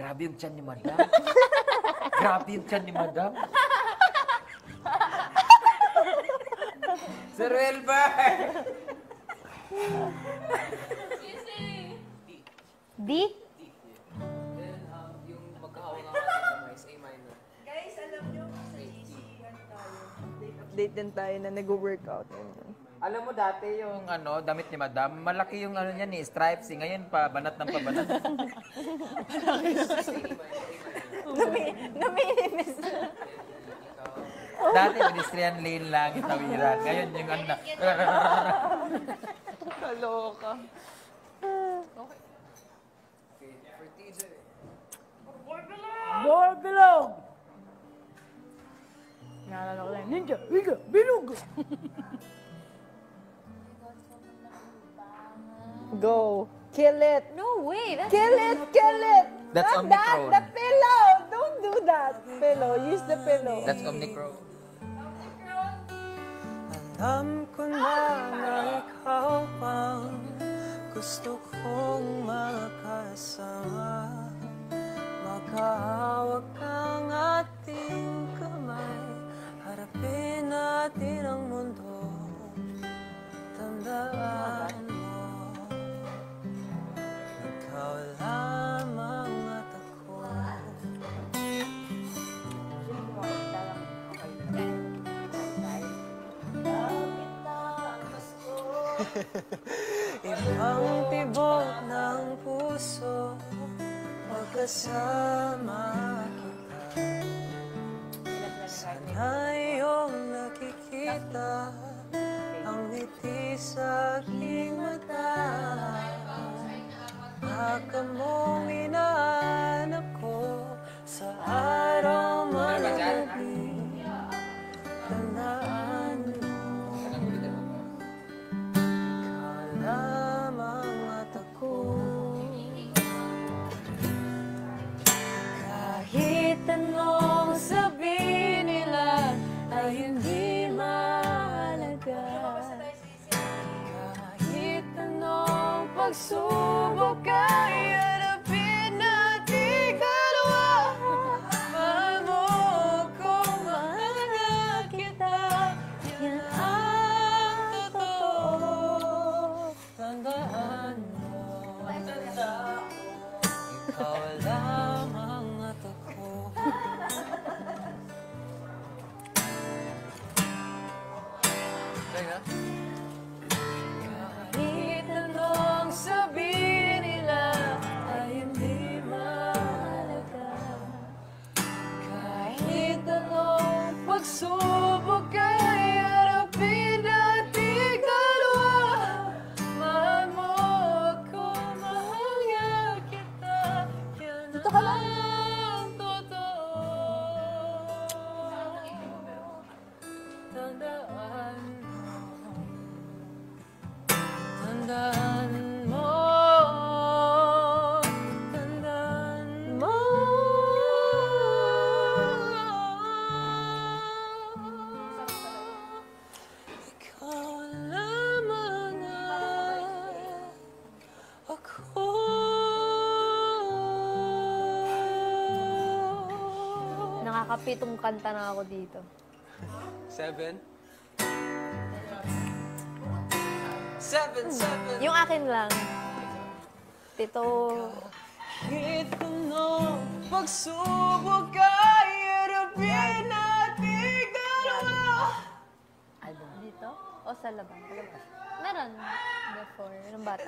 Grabe yung tiyan ni Madam. Grabe yung tiyan ni Madam. Sir Wilbert! D? Then, um, yung kamay is A minor. Guys, alam nyo, sa GC, ano tayo? Update din tayo na nag-workout. Alam mo dati yung ano, damit ni Madam, malaki yung ano niya ni stripes, eh. ngayon pa banat ng pabanat. Nami- Naminimis. Dati pedestrian lane lang itawiran. Ngayon yung ano. Kaloka. For TJ. More below! Naalala ko lang, ninja, wiga, binugo! Go! Kill it! No way. That's Kill it! Kill it! That's Not that! The pillow! Don't do that! Pillow. Use the pillow. That's Omnicron. Alam ko na na ikaw pang gusto kong Ibang tibok ng puso Magkasama kita. Sana iyong nakikita soul. soul. Nakakapitong kanta na ako dito. Seven Seven, seven Yung akin lang. Pito. Kahit ano pagsubok ay harapin natin dalawa Dito? O sa labas? Meron. Before. Nung bata.